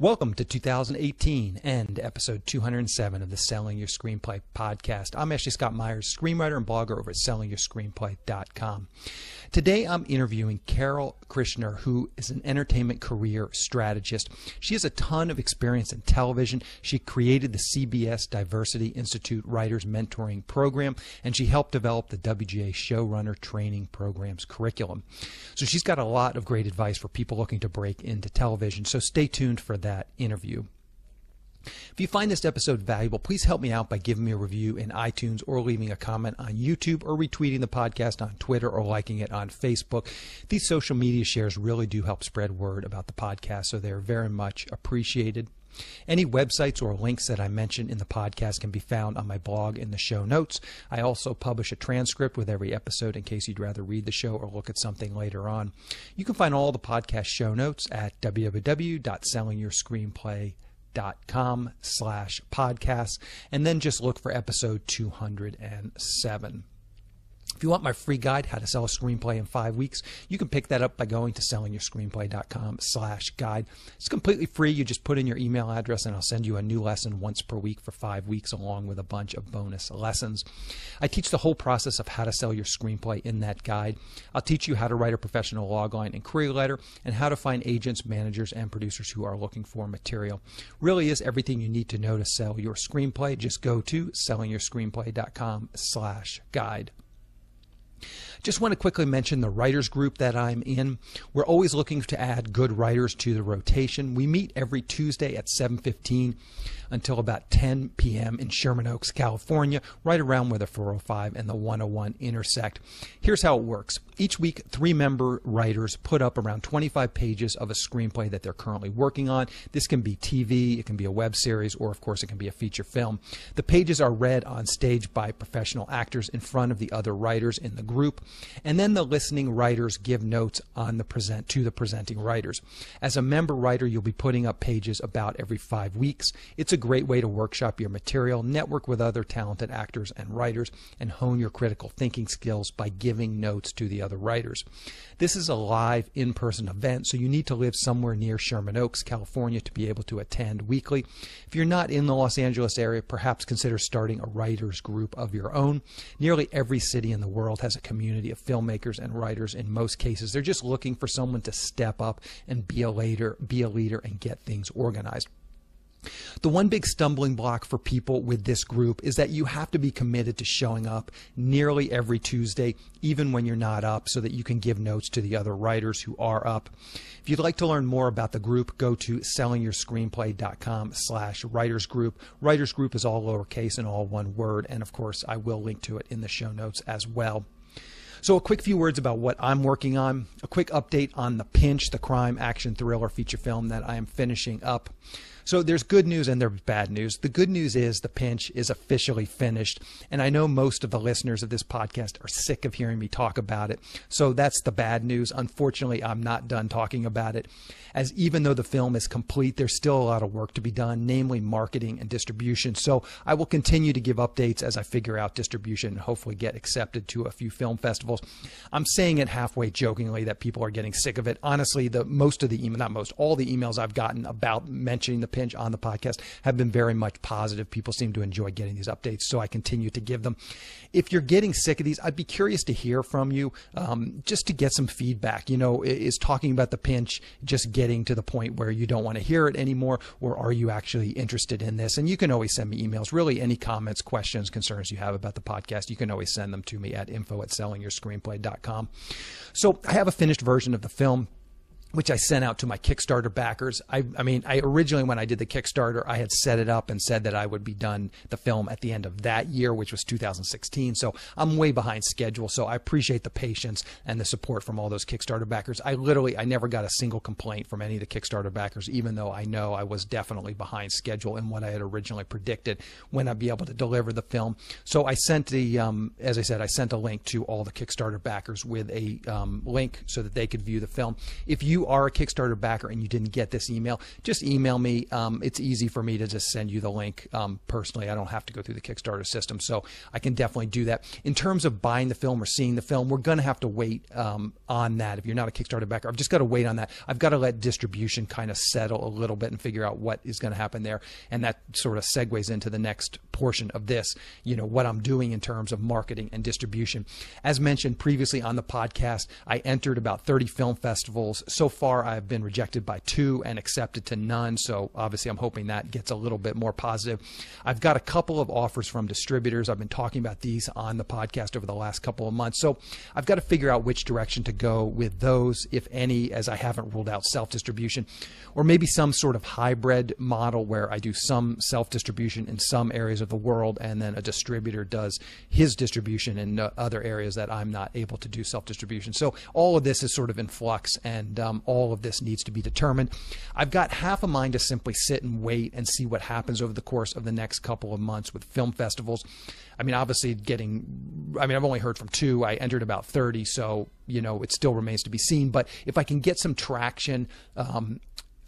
Welcome to 2018 and episode 207 of the Selling Your Screenplay podcast. I'm Ashley Scott Meyers, screenwriter and blogger over at sellingyourscreenplay.com. Today I'm interviewing Carole Kirschner, who is an entertainment career strategist. She has a ton of experience in television. She created the CBS Diversity Institute Writers Mentoring Program, and she helped develop the WGA Showrunner Training Program's curriculum. So she's got a lot of great advice for people looking to break into television. So stay tuned for that that interview. If you find this episode valuable, please help me out by giving me a review in iTunes or leaving a comment on YouTube or retweeting the podcast on Twitter or liking it on Facebook. These social media shares really do help spread word about the podcast, so they're very much appreciated. Any websites or links that I mention in the podcast can be found on my blog in the show notes. I also publish a transcript with every episode in case you'd rather read the show or look at something later on. You can find all the podcast show notes at www.sellingyourscreenplay.com slash podcast and then just look for episode 207. If you want my free guide, How to Sell a Screenplay in Five Weeks, you can pick that up by going to sellingyourscreenplay.com slash guide. It's completely free. You just put in your email address and I'll send you a new lesson once per week for five weeks along with a bunch of bonus lessons. I teach the whole process of how to sell your screenplay in that guide. I'll teach you how to write a professional logline and query letter and how to find agents, managers, and producers who are looking for material. Really is everything you need to know to sell your screenplay. Just go to sellingyourscreenplay.com slash guide. Just want to quickly mention the writers group that I'm in. We're always looking to add good writers to the rotation. We meet every Tuesday at 7:15 until about 10 p.m. in Sherman Oaks, California, right around where the 405 and the 101 intersect. Here's how it works. Each week, three member writers put up around 25 pages of a screenplay that they're currently working on. This can be TV, it can be a web series, or of course, it can be a feature film. The pages are read on stage by professional actors in front of the other writers in the group, and then the listening writers give notes on the present to the presenting writers. As a member writer, you'll be putting up pages about every five weeks. It's a great way to workshop your material, network with other talented actors and writers, and hone your critical thinking skills by giving notes to the other writers. This is a live in person event, so you need to live somewhere near Sherman Oaks, California to be able to attend weekly. If you're not in the Los Angeles area, perhaps consider starting a writers group of your own. Nearly every city in the world has a community of filmmakers and writers in most cases. They're just looking for someone to step up and be a leader, be a leader and get things organized. The one big stumbling block for people with this group is that you have to be committed to showing up nearly every Tuesday, even when you're not up, so that you can give notes to the other writers who are up. If you'd like to learn more about the group, go to sellingyourscreenplay.com slash writers group. Writers group is all lowercase and all one word, and of course I will link to it in the show notes as well. So, a quick few words about what I'm working on. A quick update on The Pinch, the crime action thriller feature film that I am finishing up. So there's good news and there's bad news. The good news is the pinch is officially finished. And I know most of the listeners of this podcast are sick of hearing me talk about it. So that's the bad news. Unfortunately, I'm not done talking about it. As even though the film is complete, there's still a lot of work to be done, namely marketing and distribution. So I will continue to give updates as I figure out distribution and hopefully get accepted to a few film festivals. I'm saying it halfway jokingly that people are getting sick of it. Honestly, the most of the email, not most, all the emails I've gotten about mentioning the pinch on the podcast have been very much positive. People seem to enjoy getting these updates, so I continue to give them. If you're getting sick of these, I'd be curious to hear from you, um, just to get some feedback. You know, is talking about the pinch just getting to the point where you don't want to hear it anymore, or are you actually interested in this? And you can always send me emails. Really, any comments, questions, concerns you have about the podcast, you can always send them to me at info at sellingyourscreenplay.com. So I have a finished version of the film which I sent out to my Kickstarter backers. I, I, mean, I originally, when I did the Kickstarter, I had set it up and said that I would be done the film at the end of that year, which was 2016. So I'm way behind schedule. So I appreciate the patience and the support from all those Kickstarter backers. I literally, I never got a single complaint from any of the Kickstarter backers, even though I know I was definitely behind schedule in what I had originally predicted when I'd be able to deliver the film. So I sent the, um, as I said, I sent a link to all the Kickstarter backers with a um, link so that they could view the film. If you you are a Kickstarter backer and you didn't get this email, just email me. Um, it's easy for me to just send you the link um, personally. I don't have to go through the Kickstarter system, so I can definitely do that. In terms of buying the film or seeing the film, we're going to have to wait um, on that. If you're not a Kickstarter backer, I've just got to wait on that. I've got to let distribution kind of settle a little bit and figure out what is going to happen there, and that sort of segues into the next portion of this. You know what I'm doing in terms of marketing and distribution. As mentioned previously on the podcast, I entered about 30 film festivals. So far, I've been rejected by two and accepted to none. So obviously, I'm hoping that gets a little bit more positive. I've got a couple of offers from distributors. I've been talking about these on the podcast over the last couple of months. So I've got to figure out which direction to go with those, if any, as I haven't ruled out self distribution, or maybe some sort of hybrid model where I do some self distribution in some areas of the world and then a distributor does his distribution in uh, other areas that I'm not able to do self distribution. So all of this is sort of in flux and um, all of this needs to be determined. I've got half a mind to simply sit and wait and see what happens over the course of the next couple of months with film festivals. I mean, obviously, getting, I mean, I've only heard from two. I entered about 30, so, you know, it still remains to be seen. But if I can get some traction, um,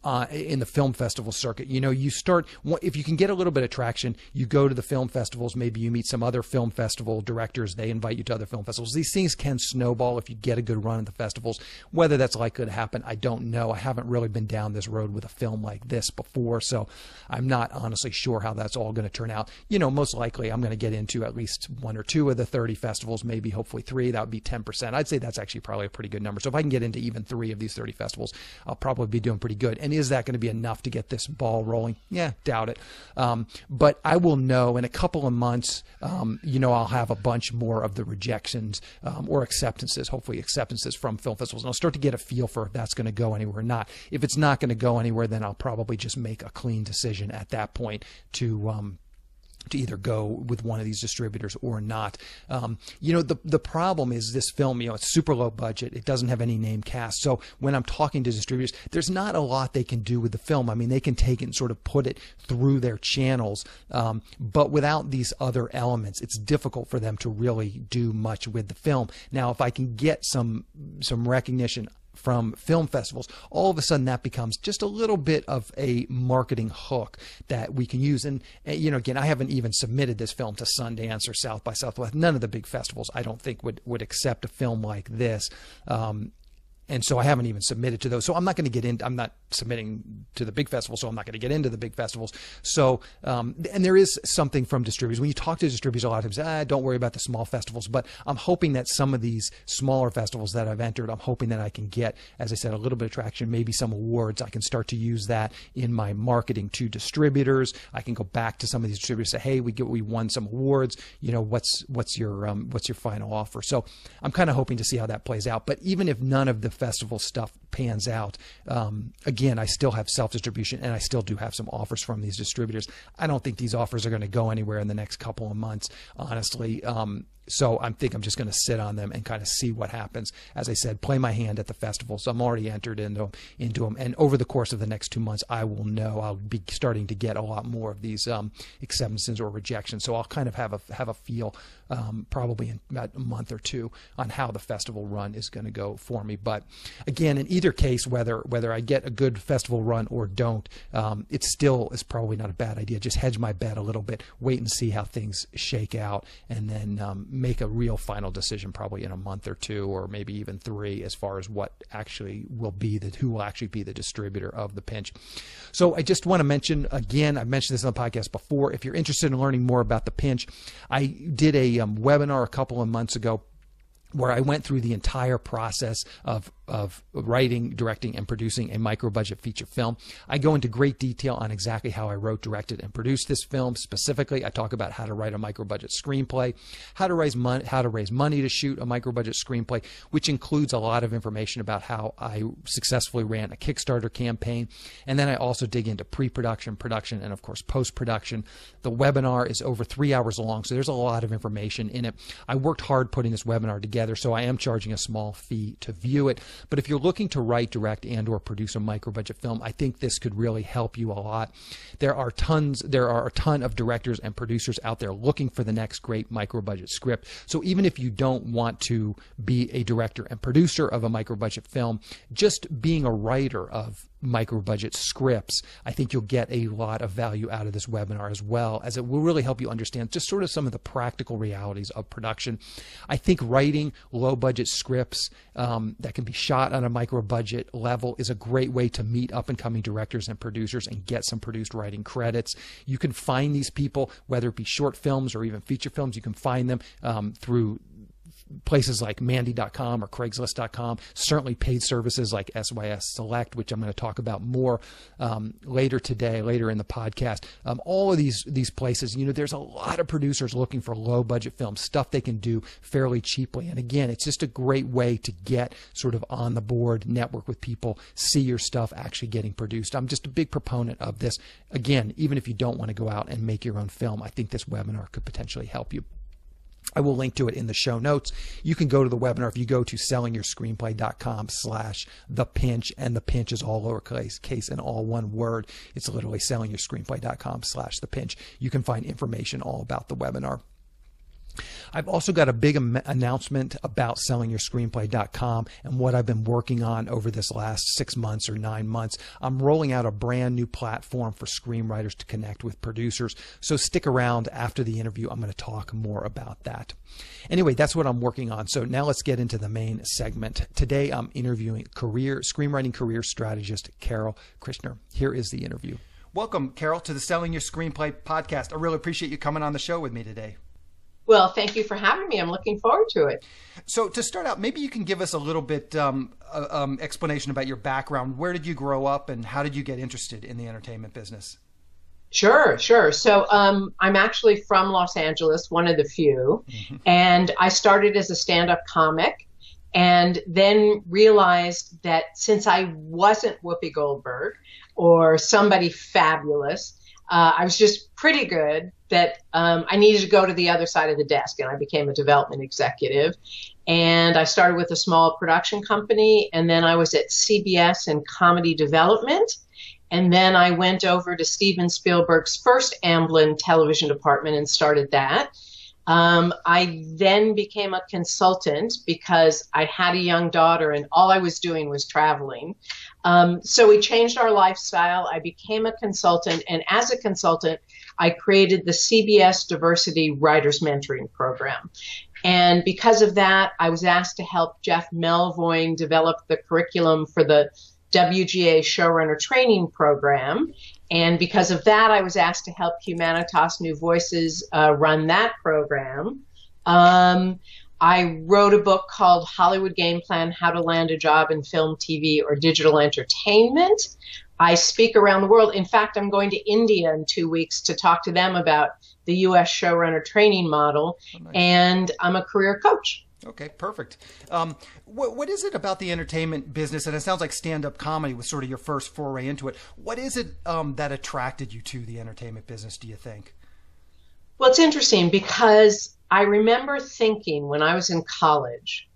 uh, in the film festival circuit. You know, you start if you can get a little bit of traction, you go to the film festivals. Maybe you meet some other film festival directors. They invite you to other film festivals. These things can snowball if you get a good run at the festivals. Whether that's likely to happen, I don't know. I haven't really been down this road with a film like this before, so I'm not honestly sure how that's all going to turn out. You know, most likely I'm going to get into at least one or two of the 30 festivals, maybe hopefully three. That would be 10%. I'd say that's actually probably a pretty good number. So if I can get into even three of these 30 festivals, I'll probably be doing pretty good. And is that going to be enough to get this ball rolling? Yeah, doubt it. Um, but I will know in a couple of months. Um, you know, I'll have a bunch more of the rejections um, or acceptances, hopefully acceptances from film festivals, and I'll start to get a feel for if that's going to go anywhere or not. If it's not going to go anywhere, then I'll probably just make a clean decision at that point to um, to either go with one of these distributors or not. Um, you know, the the problem is this film, you know, it's super low budget. It doesn't have any name cast. So when I'm talking to distributors, there's not a lot they can do with the film. I mean, they can take it and sort of put it through their channels, um, but without these other elements, it's difficult for them to really do much with the film. Now, if I can get some some recognition from film festivals, all of a sudden that becomes just a little bit of a marketing hook that we can use. And, you know, again, I haven't even submitted this film to Sundance or South by Southwest. None of the big festivals, I don't think, would, would accept a film like this. Um, and so I haven't even submitted to those. So I'm not going to get in. I'm not submitting to the big festivals, so I'm not going to get into the big festivals. So, um, and there is something from distributors. When you talk to distributors, a lot of times, ah, don't worry about the small festivals. But I'm hoping that some of these smaller festivals that I've entered, I'm hoping that I can get, as I said, a little bit of traction, maybe some awards. I can start to use that in my marketing to distributors. I can go back to some of these distributors, say, hey, we get, we won some awards. You know, what's what's your um, what's your final offer? So I'm kind of hoping to see how that plays out. But even if none of the festival stuff pans out, um, again, I still have self distribution and I still do have some offers from these distributors. I don't think these offers are going to go anywhere in the next couple of months, honestly. Um, so I think I'm just going to sit on them and kind of see what happens. As I said, play my hand at the festival. So I'm already entered into into them, and over the course of the next two months, I will know. I'll be starting to get a lot more of these um, acceptances or rejections. So I'll kind of have a have a feel, um, probably in about a month or two, on how the festival run is going to go for me. But again, in either case, whether whether I get a good festival run or don't, um, it still is probably not a bad idea. Just hedge my bet a little bit, wait and see how things shake out, and then um, make a real final decision probably in a month or two or maybe even three as far as what actually will be the who will actually be the distributor of the pinch. So I just want to mention again, I've mentioned this on the podcast before. If you're interested in learning more about the pinch, I did a um, webinar a couple of months ago where I went through the entire process of of writing, directing, and producing a micro budget feature film. I go into great detail on exactly how I wrote, directed, and produced this film. Specifically, I talk about how to write a micro budget screenplay, how to raise money, how to raise money to shoot a micro budget screenplay, which includes a lot of information about how I successfully ran a Kickstarter campaign, and then I also dig into pre-production, production, and of course post-production. The webinar is over three hours long, so there's a lot of information in it. I worked hard putting this webinar together, so I am charging a small fee to view it. But if you're looking to write, direct, and or produce a micro budget film, I think this could really help you a lot. There are tons, there are a ton of directors and producers out there looking for the next great micro budget script. So even if you don't want to be a director and producer of a micro budget film, just being a writer of micro budget scripts, I think you'll get a lot of value out of this webinar as well, as it will really help you understand just sort of some of the practical realities of production. I think writing low budget scripts um, that can be shot on a micro budget level is a great way to meet up and coming directors and producers and get some produced writing credits. You can find these people, whether it be short films or even feature films, you can find them um, through places like Mandy.com or Craigslist.com, certainly paid services like SYS Select, which I'm going to talk about more um, later today, later in the podcast. Um, all of these these places, you know, there's a lot of producers looking for low budget films, stuff they can do fairly cheaply. And again, it's just a great way to get sort of on the board, network with people, see your stuff actually getting produced. I'm just a big proponent of this. Again, even if you don't want to go out and make your own film, I think this webinar could potentially help you. I will link to it in the show notes. You can go to the webinar if you go to sellingyourscreenplay.com slash the pinch, and the pinch is all lowercase case and all one word. It's literally sellingyourscreenplay.com slash the pinch. You can find information all about the webinar. I've also got a big announcement about sellingyourscreenplay.com and what I've been working on over this last six months or nine months. I'm rolling out a brand new platform for screenwriters to connect with producers. So stick around after the interview. I'm going to talk more about that. Anyway, that's what I'm working on. So now let's get into the main segment. Today I'm interviewing career screenwriting career strategist Carole Kirschner. Here is the interview. Welcome, Carole, to the Selling Your Screenplay podcast. I really appreciate you coming on the show with me today. Well, thank you for having me. I'm looking forward to it. So, to start out, maybe you can give us a little bit um, uh, um, explanation about your background. Where did you grow up, and how did you get interested in the entertainment business? Sure, sure. So um, I'm actually from Los Angeles, one of the few, mm-hmm. and I started as a stand-up comic, and then realized that since I wasn't Whoopi Goldberg or somebody fabulous, uh, I was just pretty good that um, I needed to go to the other side of the desk, and I became a development executive. And I started with a small production company, and then I was at CBS in comedy development. And then I went over to Steven Spielberg's first Amblin television department and started that. Um, I then became a consultant because I had a young daughter and all I was doing was traveling. Um, so we changed our lifestyle. I became a consultant, and as a consultant, I created the CBS Diversity Writers Mentoring Program. And because of that, I was asked to help Jeff Melvoin develop the curriculum for the WGA Showrunner Training Program. And because of that, I was asked to help Humanitas New Voices uh, run that program. Um, I wrote a book called Hollywood Game Plan How to Land a Job in Film, TV, or Digital Entertainment. I speak around the world. In fact, I'm going to India in two weeks to talk to them about the U.S. showrunner training model, oh, nice. and I'm a career coach. Okay, perfect. Um, what, what is it about the entertainment business? And it sounds like stand up comedy was sort of your first foray into it. What is it um, that attracted you to the entertainment business, do you think? Well, it's interesting because I remember thinking when I was in college,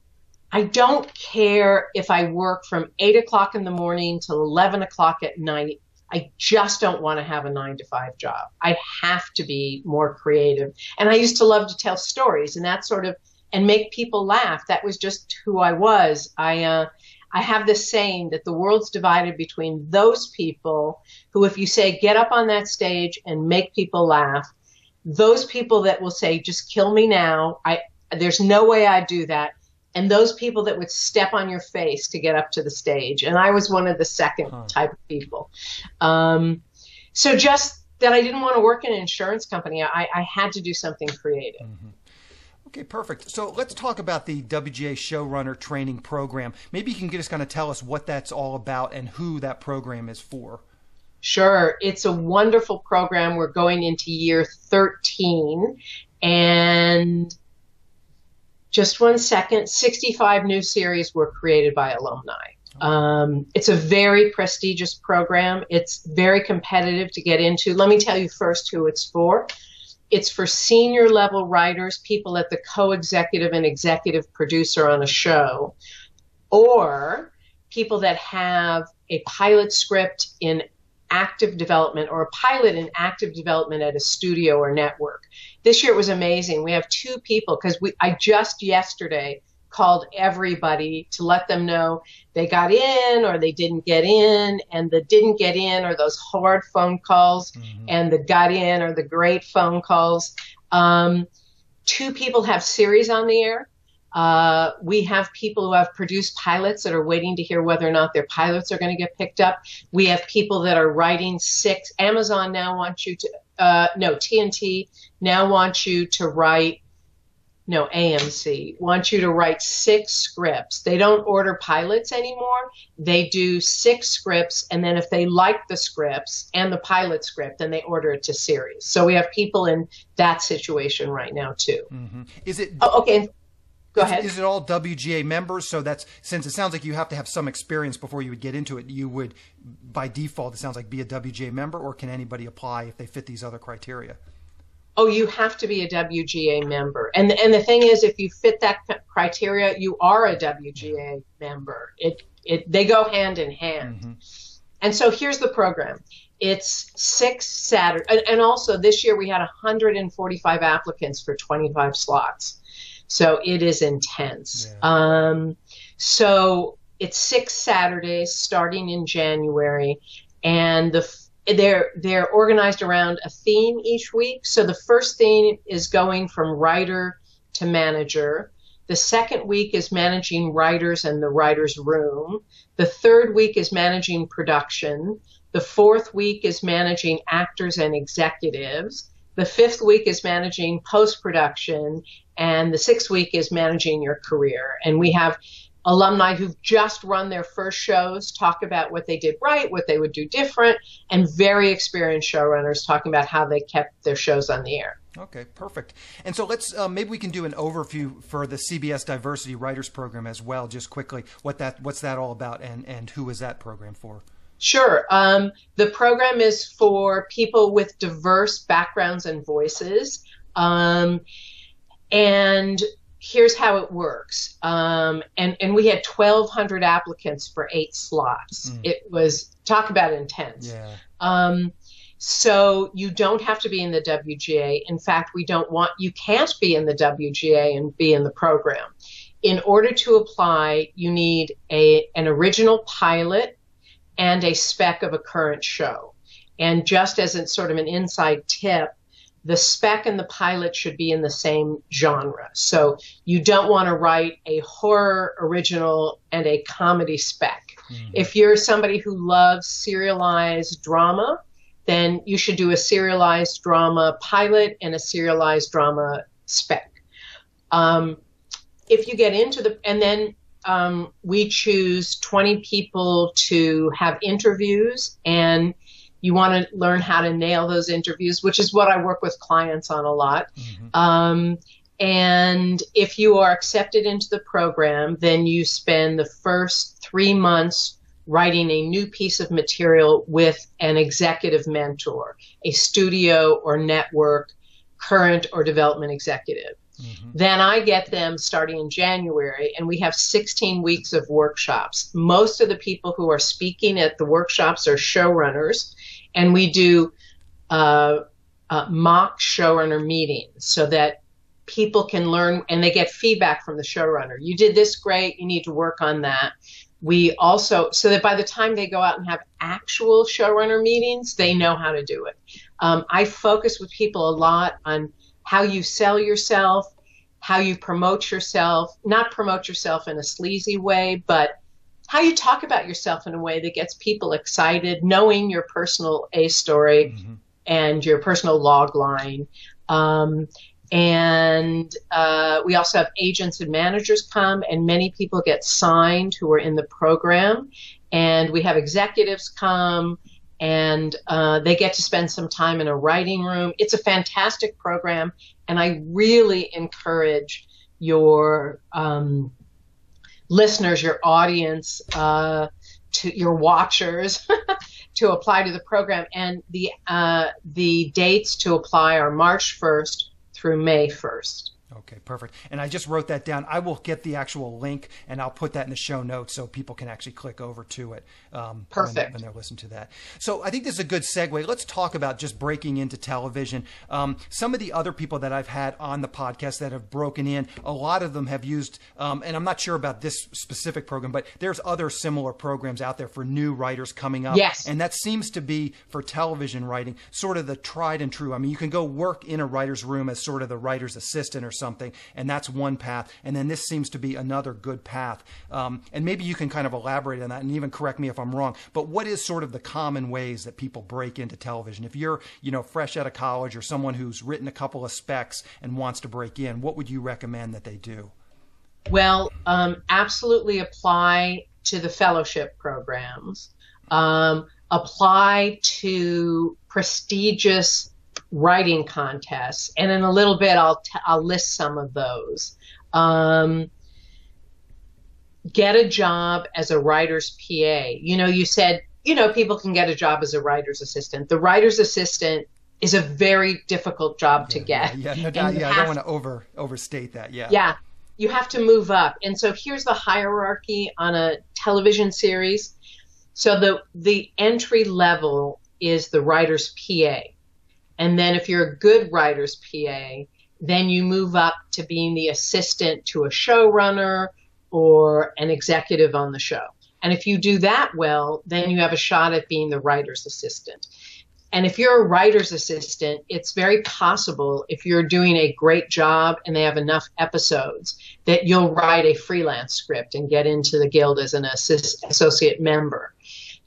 I don't care if I work from eight o'clock in the morning to 11 o'clock at night. I just don't want to have a nine to five job. I have to be more creative. And I used to love to tell stories and that sort of, and make people laugh. That was just who I was. I, uh, I have this saying that the world's divided between those people who, if you say, get up on that stage and make people laugh, those people that will say, just kill me now. I, there's no way I'd do that. And those people that would step on your face to get up to the stage. And I was one of the second huh. type of people. Um, so just that I didn't want to work in an insurance company. I, I had to do something creative. Mm-hmm. Okay, perfect. So let's talk about the WGA Showrunner Training Program. Maybe you can just kind of tell us what that's all about and who that program is for. Sure. It's a wonderful program. We're going into year 13 and just one second, 65 new series were created by alumni. Um, it's a very prestigious program. It's very competitive to get into. Let me tell you first who it's for. It's for senior level writers, people at the co executive and executive producer on a show, or people that have a pilot script in active development or a pilot in active development at a studio or network. This year it was amazing. We have two people because we I just yesterday called everybody to let them know they got in or they didn't get in and the didn't get in or those hard phone calls mm-hmm. and the got in or the great phone calls. Um, two people have series on the air. Uh, we have people who have produced pilots that are waiting to hear whether or not their pilots are going to get picked up. We have people that are writing six. Amazon now wants you to, uh, no, TNT now wants you to write, no, AMC wants you to write six scripts. They don't order pilots anymore. They do six scripts, and then if they like the scripts and the pilot script, then they order it to series. So we have people in that situation right now too. Mm-hmm. Is it? Oh, okay. Go is, ahead. Is it all WGA members? So that's since it sounds like you have to have some experience before you would get into it. You would, by default, it sounds like be a WGA member, or can anybody apply if they fit these other criteria? Oh, you have to be a WGA member, and and the thing is, if you fit that criteria, you are a WGA member. It it they go hand in hand. Mm-hmm. And so here's the program. It's six Saturday, and, and also this year we had 145 applicants for 25 slots. So it is intense. Yeah. Um, so it's six Saturdays starting in January, and the they're they're organized around a theme each week. So the first theme is going from writer to manager. The second week is managing writers and the writers' room. The third week is managing production. The fourth week is managing actors and executives. The fifth week is managing post production, and the sixth week is managing your career. And we have alumni who've just run their first shows talk about what they did right, what they would do different, and very experienced showrunners talking about how they kept their shows on the air. Okay, perfect. And so let's uh, maybe we can do an overview for the CBS Diversity Writers Program as well, just quickly. What that what's that all about, and and who is that program for? Sure. Um, the program is for people with diverse backgrounds and voices. Um, and here's how it works. Um, and, and we had 1,200 applicants for eight slots. Mm. It was, talk about intense. Yeah. Um, so you don't have to be in the WGA. In fact, we don't want, you can't be in the WGA and be in the program. In order to apply, you need a, an original pilot and a spec of a current show. And just as it's sort of an inside tip, the spec and the pilot should be in the same genre. So you don't want to write a horror original and a comedy spec. Mm-hmm. If you're somebody who loves serialized drama, then you should do a serialized drama pilot and a serialized drama spec. Um, if you get into the, and then um, we choose 20 people to have interviews and you want to learn how to nail those interviews, which is what I work with clients on a lot. Mm-hmm. Um, and if you are accepted into the program, then you spend the first three months writing a new piece of material with an executive mentor, a studio or network, current or development executive. Mm-hmm. Then I get them starting in January, and we have 16 weeks of workshops. Most of the people who are speaking at the workshops are showrunners, and we do uh, uh, mock showrunner meetings so that people can learn and they get feedback from the showrunner. You did this great, you need to work on that. We also, so that by the time they go out and have actual showrunner meetings, they know how to do it. Um, I focus with people a lot on how you sell yourself, how you promote yourself, not promote yourself in a sleazy way, but how you talk about yourself in a way that gets people excited, knowing your personal A story mm-hmm. and your personal log line. Um, and uh, we also have agents and managers come, and many people get signed who are in the program. And we have executives come and uh, they get to spend some time in a writing room. It's a fantastic program, and I really encourage your um, listeners, your audience, uh, to your watchers. to apply to the program, and the uh, the dates to apply are March 1st through May 1st. Okay, perfect. And I just wrote that down. I will get the actual link and I'll put that in the show notes so people can actually click over to it. Um, perfect. When, when, they're listening to that. So I think this is a good segue. Let's talk about just breaking into television. Um, some of the other people that I've had on the podcast that have broken in, a lot of them have used, um, and I'm not sure about this specific program, but there's other similar programs out there for new writers coming up. Yes. And that seems to be for television writing, sort of the tried and true. I mean, you can go work in a writer's room as sort of the writer's assistant or something, and that's one path. And then this seems to be another good path. Um, and maybe you can kind of elaborate on that and even correct me if I'm wrong. But what is sort of the common ways that people break into television? If you're, you know, fresh out of college or someone who's written a couple of specs and wants to break in, what would you recommend that they do? Well, um, absolutely apply to the fellowship programs. Um, apply to prestigious writing contests, and in a little bit I'll t- I'll list some of those. Um, get a job as a writer's PA. You know, you said you know people can get a job as a writer's assistant. The writer's assistant is a very difficult job to get. Yeah, yeah no doubt. Yeah, I don't want to over overstate that. Yeah. Yeah, you have to move up, and so here's the hierarchy on a television series. So the the entry level is the writer's PA. And then if you're a good writer's PA, then you move up to being the assistant to a showrunner or an executive on the show. And if you do that well, then you have a shot at being the writer's assistant. And if you're a writer's assistant, it's very possible if you're doing a great job and they have enough episodes that you'll write a freelance script and get into the guild as an assist, associate member.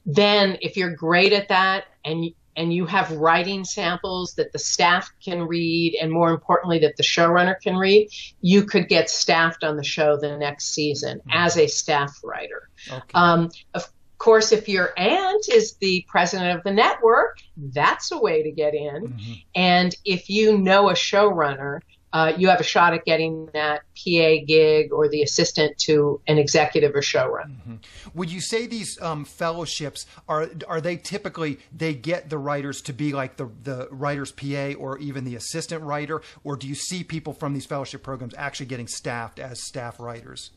Then, if you're great at that and and you have writing samples that the staff can read and more importantly that the showrunner can read you could get staffed on the show the next season mm-hmm. as a staff writer okay. um, of course if your aunt is the president of the network that's a way to get in mm-hmm. and if you know a showrunner uh, you have a shot at getting that PA gig or the assistant to an executive or showrun. Mm-hmm. Would you say these um, fellowships are are they typically they get the writers to be like the the writer's PA or even the assistant writer, or do you see people from these fellowship programs actually getting staffed as staff writers?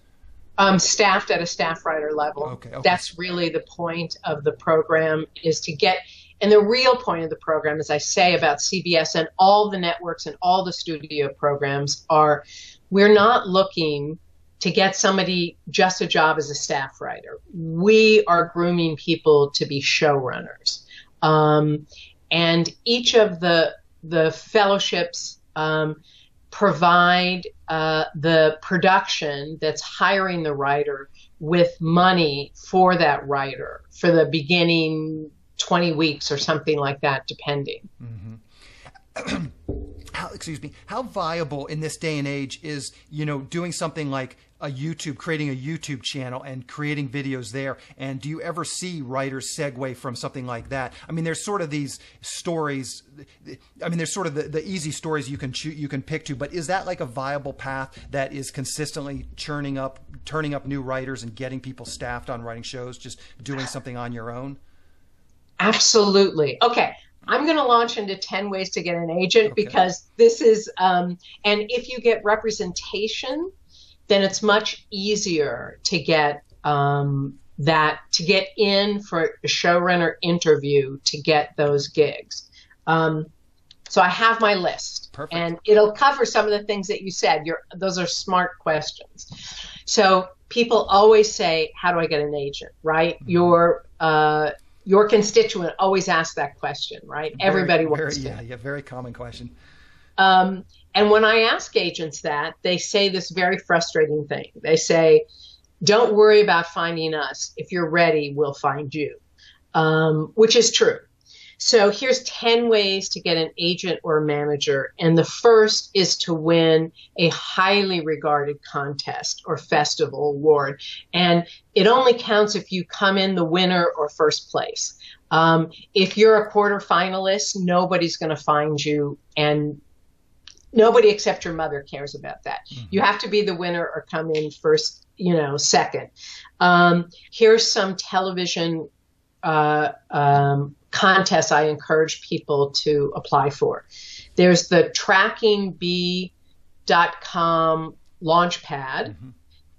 Um, staffed at a staff writer level. Okay, okay. That's really the point of the program is to get and the real point of the program, as I say about CBS and all the networks and all the studio programs, are we're not looking to get somebody just a job as a staff writer. We are grooming people to be showrunners. Um, and each of the the fellowships um, provide uh, the production that's hiring the writer with money for that writer for the beginning 20 weeks or something like that, depending. Mm-hmm. how, excuse me, how viable in this day and age is, you know, doing something like a YouTube, creating a YouTube channel and creating videos there? And do you ever see writers segue from something like that? I mean, there's sort of these stories. I mean, there's sort of the, the easy stories you can choose, you can pick to, but is that like a viable path that is consistently churning up, turning up new writers and getting people staffed on writing shows, just doing something on your own? Absolutely. Okay. I'm going to launch into 10 ways to get an agent okay. because this is, um, and if you get representation, then it's much easier to get um, that, to get in for a showrunner interview to get those gigs. Um, so I have my list, Perfect. and it'll cover some of the things that you said. You're, those are smart questions. So people always say, "How do I get an agent?" Right? Mm-hmm. Your uh, your constituent always asks that question, right? Very, Everybody wants very, to. Yeah, yeah, very common question. Um, and when I ask agents that, they say this very frustrating thing. They say, "Don't worry about finding us. If you're ready, we'll find you," um, which is true. So here's 10 ways to get an agent or a manager. And the first is to win a highly regarded contest or festival award. And it only counts if you come in the winner or first place. Um, if you're a quarter finalist, nobody's going to find you and nobody except your mother cares about that. Mm-hmm. You have to be the winner or come in first, you know, second. Um, here's some television uh, um, contests I encourage people to apply for. There's the TrackingB dot com launchpad, mm-hmm.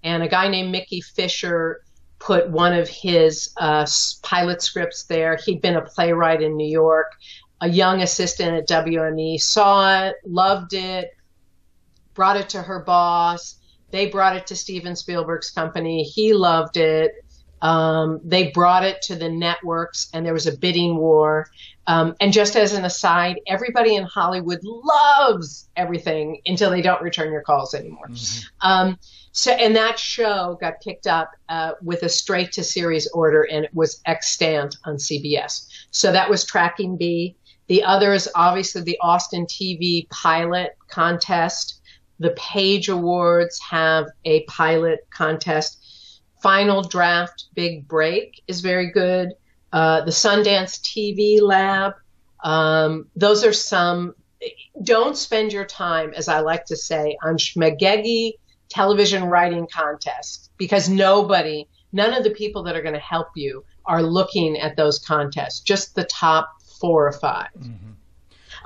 and a guy named Mickey Fisher put one of his uh, pilot scripts there. He'd been a playwright in New York. A young assistant at WME saw it, loved it, brought it to her boss. They brought it to Steven Spielberg's company. He loved it. Um, they brought it to the networks, and there was a bidding war. Um, and just as an aside, everybody in Hollywood loves everything until they don't return your calls anymore. Mm-hmm. Um, so, and that show got picked up uh, with a straight to series order, and it was extant on CBS. So that was TrackingB. The other is obviously the Austin TV pilot contest. The Page Awards have a pilot contest. Final Draft Big Break is very good. Uh, the Sundance TV Lab. Um, those are some. Don't spend your time, as I like to say, on schmagegi television writing contests because nobody, none of the people that are going to help you are looking at those contests. Just the top four or 5 mm-hmm.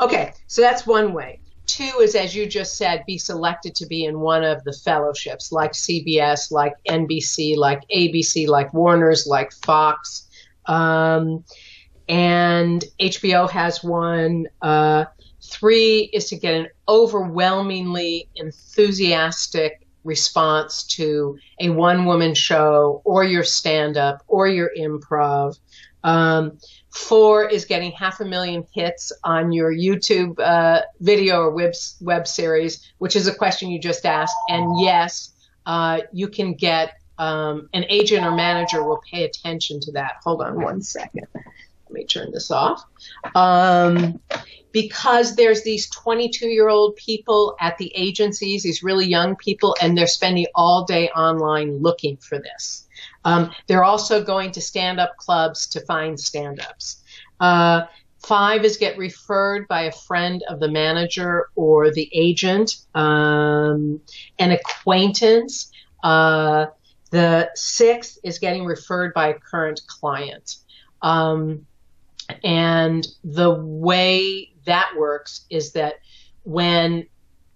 Okay, so that's one way. Two is, as you just said, be selected to be in one of the fellowships, like CBS, like NBC, like ABC, like Warner's, like Fox. Um, and HBO has one. Uh, three is to get an overwhelmingly enthusiastic response to a one woman show or your stand up or your improv. Um, four is getting half a million hits on your YouTube uh, video or web, web series, which is a question you just asked. And yes, uh, you can get um, an agent or manager will pay attention to that. Hold on one second. Let me turn this off. Um, because there's these 22 year old people at the agencies, these really young people, and they're spending all day online looking for this. Um, they're also going to stand up clubs to find stand ups. Uh, five is get referred by a friend of the manager or the agent, um, an acquaintance. Uh, the sixth is getting referred by a current client. Um, and the way that works is that when,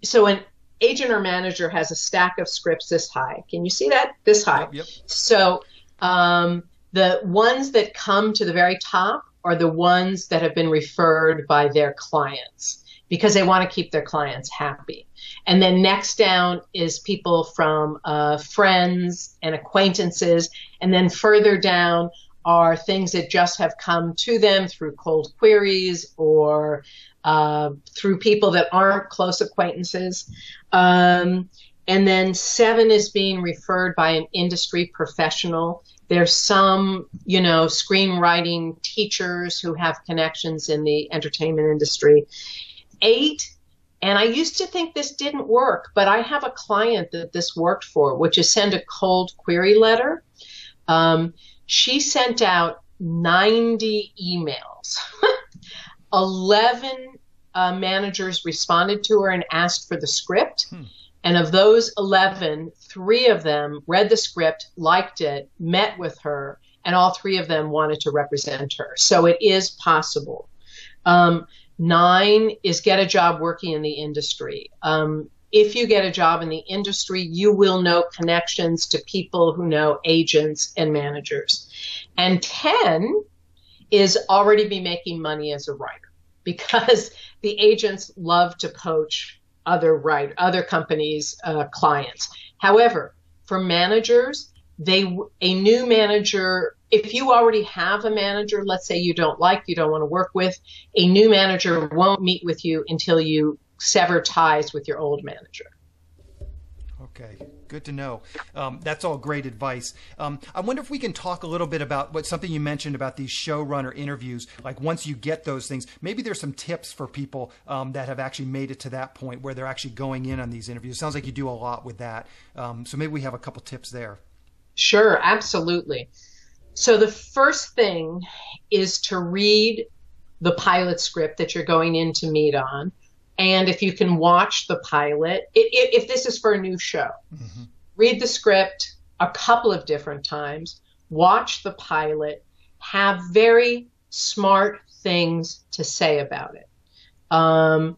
so an agent or manager has a stack of scripts this high. Can you see that? This high. Yep. So um, the ones that come to the very top are the ones that have been referred by their clients because they want to keep their clients happy. And then next down is people from uh, friends and acquaintances. And then further down are things that just have come to them through cold queries or uh, through people that aren't close acquaintances. Um, and then seven is being referred by an industry professional. There's some, you know, screenwriting teachers who have connections in the entertainment industry. Eight and I used to think this didn't work, but I have a client that this worked for, which is send a cold query letter. Um, she sent out 90 emails. 11 uh, managers responded to her and asked for the script. Hmm. And of those 11, three of them read the script, liked it, met with her, and all three of them wanted to represent her. So it is possible. Um, Nine is get a job working in the industry. Um, if you get a job in the industry, you will know connections to people who know agents and managers. And 10 is already be making money as a writer because the agents love to poach other right other companies uh, clients. However, for managers, they a new manager if you already have a manager, let's say you don't like, you don't want to work with, a new manager won't meet with you until you sever ties with your old manager. Okay, good to know. Um, that's all great advice. Um, I wonder if we can talk a little bit about what something you mentioned about these showrunner interviews. Like once you get those things, maybe there's some tips for people um, that have actually made it to that point where they're actually going in on these interviews. Sounds like you do a lot with that. Um, so maybe we have a couple tips there. Sure, absolutely. So the first thing is to read the pilot script that you're going in to meet on. And if you can watch the pilot, if, if this is for a new show, mm-hmm. read the script a couple of different times, watch the pilot, have very smart things to say about it. Um,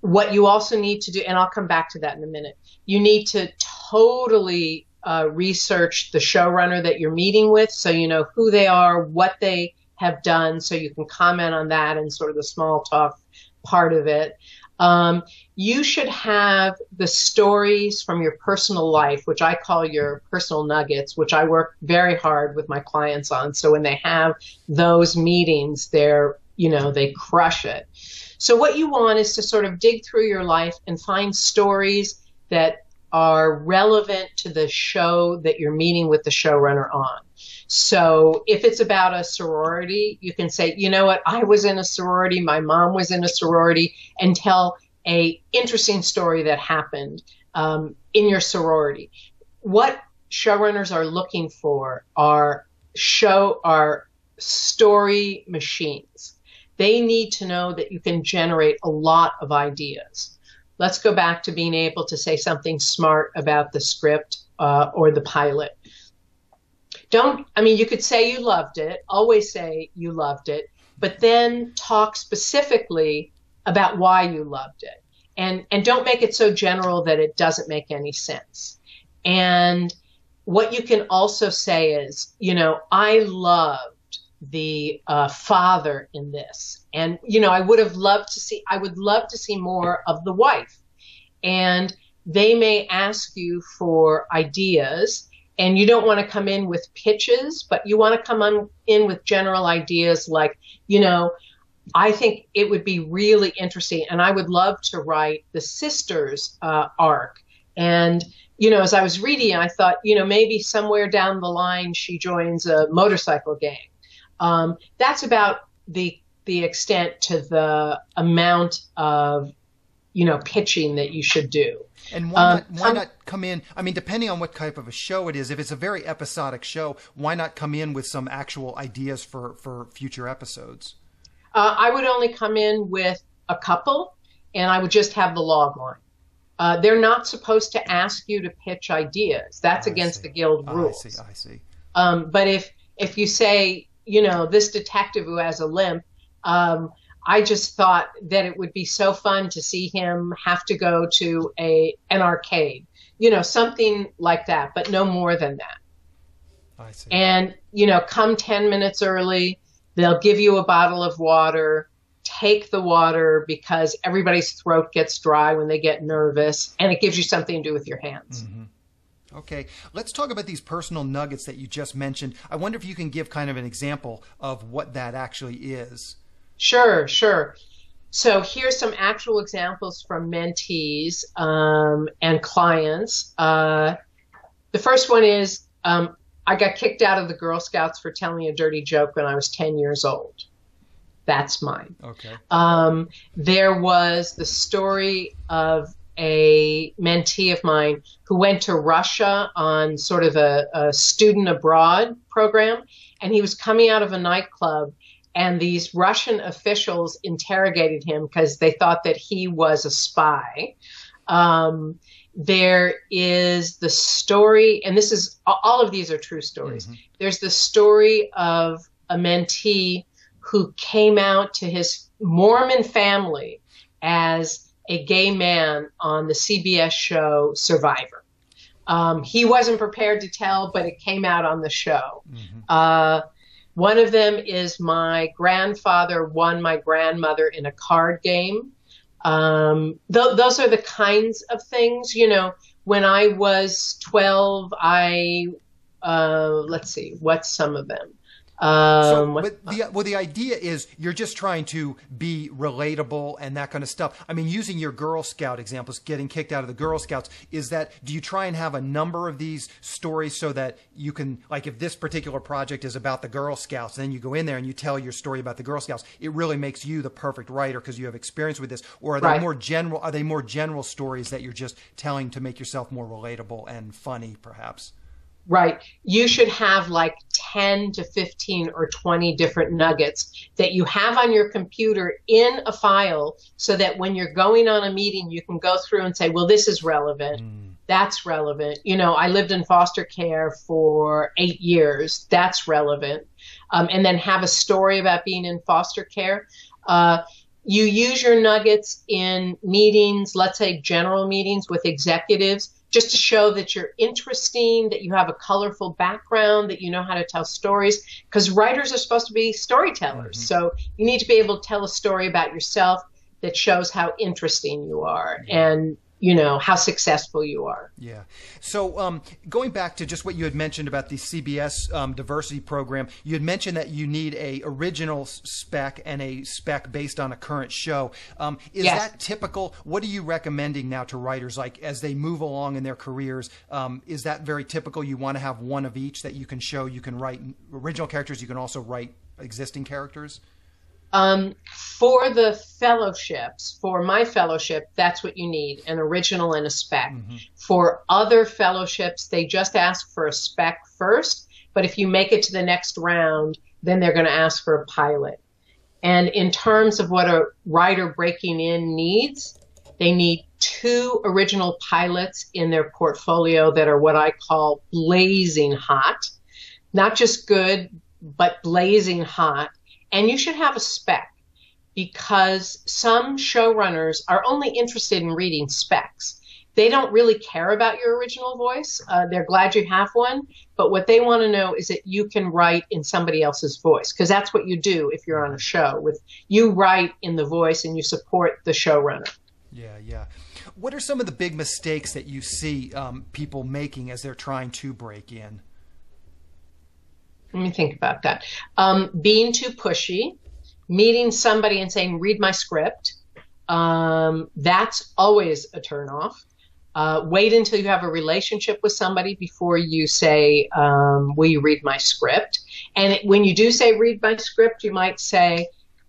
what you also need to do, and I'll come back to that in a minute, you need to totally uh, research the showrunner that you're meeting with so you know who they are, what they have done, so you can comment on that and sort of the small talk part of it. Um, you should have the stories from your personal life, which I call your personal nuggets, which I work very hard with my clients on. So when they have those meetings, they're, you know, they crush it. So what you want is to sort of dig through your life and find stories that are relevant to the show that you're meeting with the showrunner on. So if it's about a sorority, you can say, you know what, I was in a sorority, my mom was in a sorority, and tell a interesting story that happened um, in your sorority. What showrunners are looking for are show are story machines. They need to know that you can generate a lot of ideas. Let's go back to being able to say something smart about the script uh, or the pilot don't i mean you could say you loved it always say you loved it but then talk specifically about why you loved it. And and don't make it so general that it doesn't make any sense. And what you can also say is you know i loved the uh, father in this. And you know i would have loved to see i would love to see more of the wife. And they may ask you for ideas and you don't want to come in with pitches, but you want to come on in with general ideas like, you know, I think it would be really interesting, and I would love to write the sisters uh, arc. And you know, as I was reading, I thought, you know, maybe somewhere down the line she joins a motorcycle gang. Um, that's about the the extent to the amount of you know pitching that you should do. And why, um, not, why not come in? I mean, depending on what type of a show it is, if it's a very episodic show, why not come in with some actual ideas for, for future episodes? Uh, I would only come in with a couple, and I would just have the log line. Uh, they're not supposed to ask you to pitch ideas. That's against see. the guild rules. I see. I see. Um, but if if you say, you know, this detective who has a limp, um, I just thought that it would be so fun to see him have to go to a an arcade, you know, something like that, but no more than that. I see. And you know, come ten minutes early. They'll give you a bottle of water. Take the water because everybody's throat gets dry when they get nervous, and it gives you something to do with your hands. Mm-hmm. Okay, let's talk about these personal nuggets that you just mentioned. I wonder if you can give kind of an example of what that actually is. Sure, sure. So here's some actual examples from mentees um, and clients. Uh, the first one is um, I got kicked out of the Girl Scouts for telling a dirty joke when I was 10 years old. That's mine. Okay. Um, there was the story of a mentee of mine who went to Russia on sort of a, a student abroad program, and he was coming out of a nightclub and these Russian officials interrogated him because they thought that he was a spy. Um, there is the story, and this is all of these are true stories. Mm-hmm. There's the story of a mentee who came out to his Mormon family as a gay man on the CBS show Survivor. Um, he wasn't prepared to tell, but it came out on the show. Mm-hmm. Uh, one of them is my grandfather won my grandmother in a card game. Um, th- those are the kinds of things, you know. When I was 12, I, uh, let's see, what's some of them? Um, so, but the, well, the idea is you're just trying to be relatable and that kind of stuff. I mean, using your Girl Scout examples, getting kicked out of the Girl Scouts, is that do you try and have a number of these stories so that you can, like, if this particular project is about the Girl Scouts, then you go in there and you tell your story about the Girl Scouts. It really makes you the perfect writer because you have experience with this. Or are they right. more general? Are they more general stories that you're just telling to make yourself more relatable and funny, perhaps? Right? You should have like 10 to 15 or 20 different nuggets that you have on your computer in a file so that when you're going on a meeting, you can go through and say, well, this is relevant. Mm. That's relevant. You know, I lived in foster care for eight years. That's relevant. Um, and then have a story about being in foster care. Uh, you use your nuggets in meetings, let's say general meetings with executives, just to show that you're interesting, that you have a colorful background, that you know how to tell stories. Because writers are supposed to be storytellers. Mm-hmm. So you need to be able to tell a story about yourself that shows how interesting you are. And you know how successful you are. Yeah. So um, going back to just what you had mentioned about the CBS um, diversity program, you had mentioned that you need a original spec and a spec based on a current show. Um, is yes. that typical? What are you recommending now to writers, like as they move along in their careers? Um, is that very typical? You want to have one of each that you can show. You can write original characters. You can also write existing characters. Um, for the fellowships, for my fellowship, that's what you need an original and a spec. Mm-hmm. For other fellowships, they just ask for a spec first, but if you make it to the next round, then they're going to ask for a pilot. And in terms of what a writer breaking in needs, they need two original pilots in their portfolio that are what I call blazing hot. Not just good, but blazing hot and you should have a spec because some showrunners are only interested in reading specs. They don't really care about your original voice. Uh, they're glad you have one, but what they want to know is that you can write in somebody else's voice because that's what you do if you're on a show. With you write in the voice and you support the showrunner. Yeah, yeah. What are some of the big mistakes that you see um, people making as they're trying to break in? Let me think about that. Um, being too pushy, meeting somebody and saying, read my script. Um, that's always a turnoff. Uh, wait until you have a relationship with somebody before you say, um, Will you read my script? And it, when you do say, Read my script, you might say,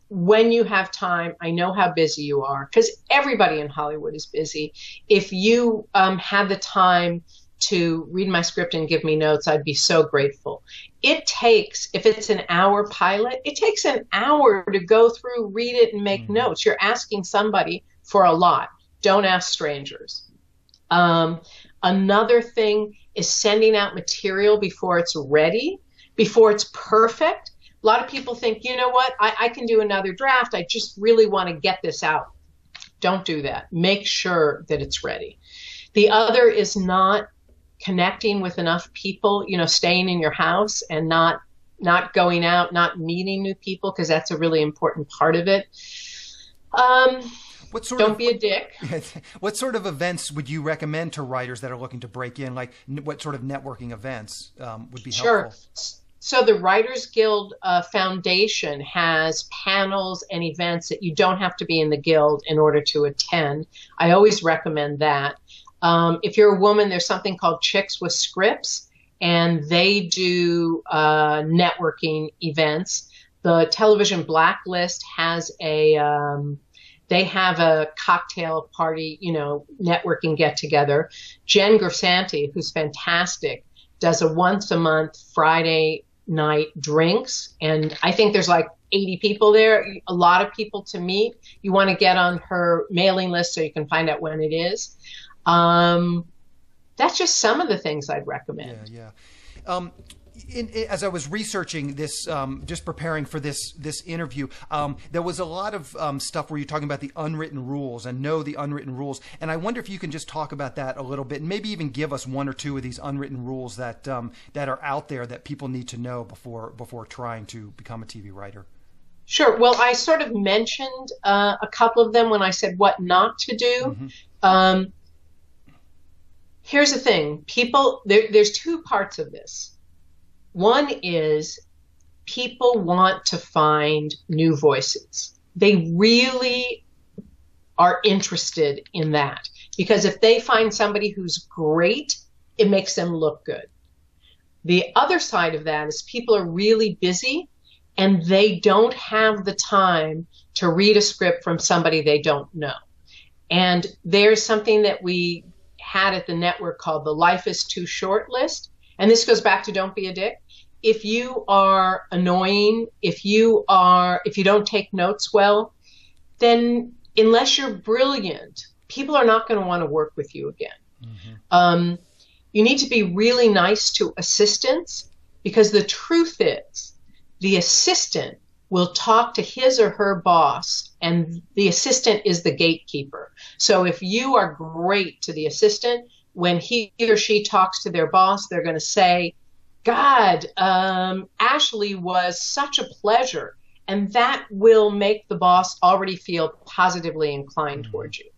When you have time, I know how busy you are, because everybody in Hollywood is busy. If you um, had the time to read my script and give me notes, I'd be so grateful. It takes, if it's an hour pilot, it takes an hour to go through, read it, and make mm-hmm. notes. You're asking somebody for a lot. Don't ask strangers. Um, another thing is sending out material before it's ready, before it's perfect. A lot of people think, you know what, I, I can do another draft. I just really want to get this out. Don't do that. Make sure that it's ready. The other is not connecting with enough people, you know, staying in your house and not not going out, not meeting new people because that's a really important part of it. Um, what sort don't of, be a dick. What sort of events would you recommend to writers that are looking to break in? Like, what sort of networking events um, would be sure. helpful? Sure. So the Writers Guild uh, Foundation has panels and events that you don't have to be in the guild in order to attend. I always recommend that. Um, if you're a woman, there's something called Chicks with Scripts, and they do uh, networking events. The television blacklist has a um, they have a cocktail party, you know, networking get together. Jen Grisanti, who's fantastic, does a once a month Friday night drinks, and I think there's like 80 people there, a lot of people to meet. You want to get on her mailing list so you can find out when it is. Um, that's just some of the things I'd recommend. Yeah, yeah. Um, in, in, as I was researching this, um, just preparing for this this interview, um, there was a lot of um, stuff where you're talking about the unwritten rules and know the unwritten rules. And I wonder if you can just talk about that a little bit, and maybe even give us one or two of these unwritten rules that um, that are out there that people need to know before before trying to become a TV writer. Sure. Well, I sort of mentioned uh, a couple of them when I said what not to do. Mm-hmm. Here's the thing. People there, there's two parts of this. One is people want to find new voices. They really are interested in that. Because if they find somebody who's great it makes them look good. The other side of that is people are really busy and they don't have the time to read a script from somebody they don't know. And there's something that we had at the network called the Life is Too Short list. And this goes back to don't be a dick. If you are annoying, if you are if you don't take notes well, then unless you're brilliant, people are not going to want to work with you again. Mm-hmm. Um, you need to be really nice to assistants because the truth is the assistant will talk to his or her boss, and the assistant is the gatekeeper. So if you are great to the assistant, when he or she talks to their boss, they're going to say, God, um, Ashley was such a pleasure. And that will make the boss already feel positively inclined mm-hmm. towards you.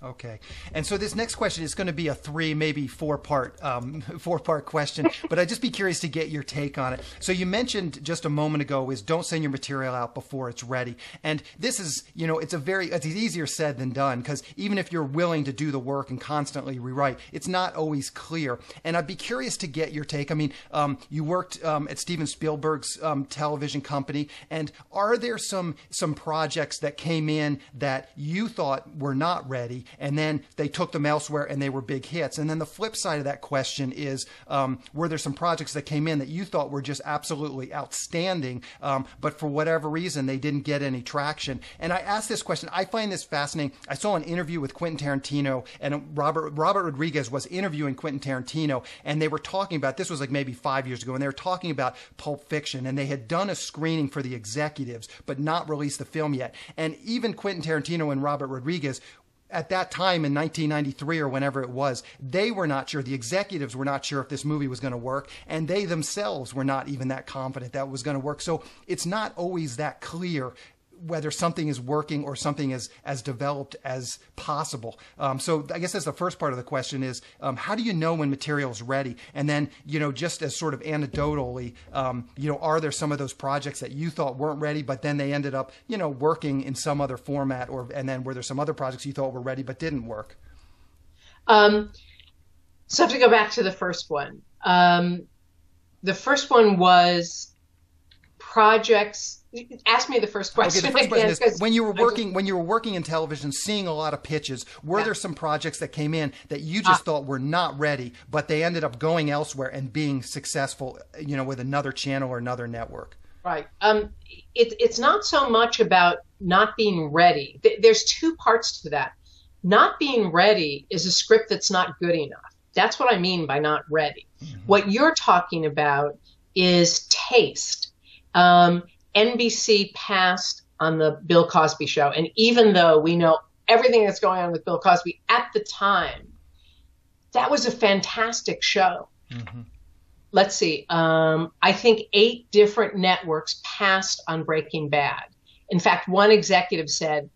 Okay, and so this next question is going to be a three, maybe four part, um, four part question, but I'd just be curious to get your take on it. So you mentioned just a moment ago is don't send your material out before it's ready, and this is, you know, it's a very, it's easier said than done because even if you're willing to do the work and constantly rewrite, it's not always clear. And I'd be curious to get your take. I mean, um, you worked um, at Steven Spielberg's um, television company, and are there some some projects that came in that you thought were not ready? And then they took them elsewhere and they were big hits. And then the flip side of that question is um, were there some projects that came in that you thought were just absolutely outstanding, um, but for whatever reason they didn't get any traction? And I asked this question. I find this fascinating. I saw an interview with Quentin Tarantino, and Robert Robert Rodriguez was interviewing Quentin Tarantino, and they were talking about this was like maybe five years ago, and they were talking about Pulp Fiction, and they had done a screening for the executives, but not released the film yet. And even Quentin Tarantino and Robert Rodriguez at that time in 1993 or whenever it was, they were not sure. The executives were not sure if this movie was going to work, and they themselves were not even that confident that was going to work. So it's not always that clear whether something is working or something is as developed as possible. Um, so I guess that's the first part of the question is um, how do you know when material is ready? And then you know just as sort of anecdotally, um, you know, are there some of those projects that you thought weren't ready, but then they ended up you know working in some other format, or and then were there some other projects you thought were ready but didn't work? Um, so to go back to the first one, um, the first one was projects ask me the first question. Okay, the first question is when you were working when you were working in television, seeing a lot of pitches. Were yeah. there some projects that came in that you just uh, thought were not ready, but they ended up going elsewhere and being successful? You know, with another channel or another network. Right. Um, it, it's not so much about not being ready. There's two parts to that. Not being ready is a script that's not good enough. That's what I mean by not ready. Mm-hmm. What you're talking about is taste. Um, NBC passed on the Bill Cosby show. And even though we know everything that's going on with Bill Cosby at the time, that was a fantastic show. Mm-hmm. Let's see. Um, I think eight different networks passed on Breaking Bad. In fact, one executive said,